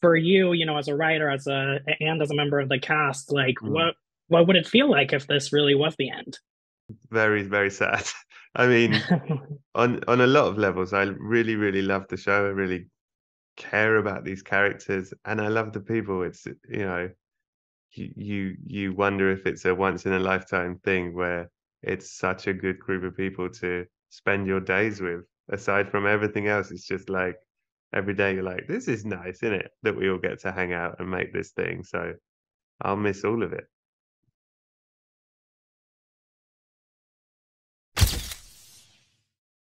For you, you know, as a writer, as a and as a member of the cast, like Mm. what what would it feel like if this really was the end? Very, very sad. I mean, on on a lot of levels, I really, really love the show. I really care about these characters, and I love the people. It's you know, you you you wonder if it's a once in a lifetime thing where it's such a good group of people to spend your days with. Aside from everything else, it's just like every day you're like, this is nice, isn't it? That we all get to hang out and make this thing. So I'll miss all of it.